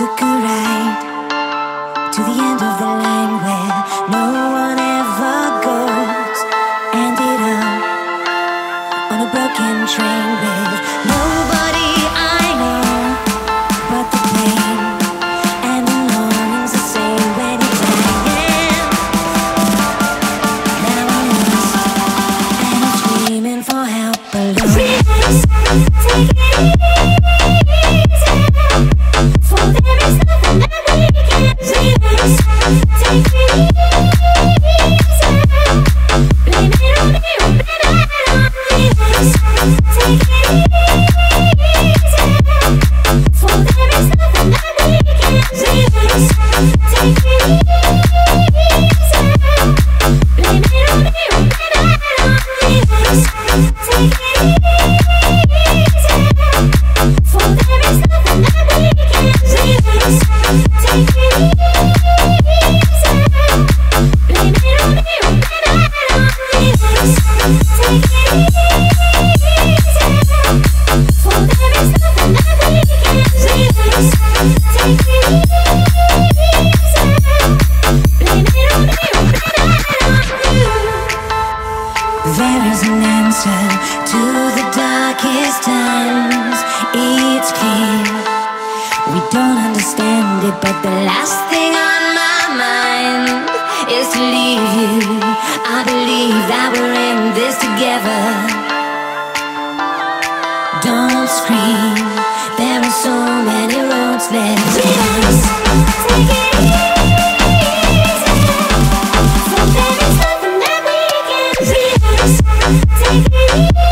took a ride to the end of the line where no one ever goes. Ended up on a broken train understands its pain. We don't understand it, but the last thing on my mind is to leave you. I believe that we're in this together. Don't scream, there are so many roads left. Take it easy. There is that we can take it easy.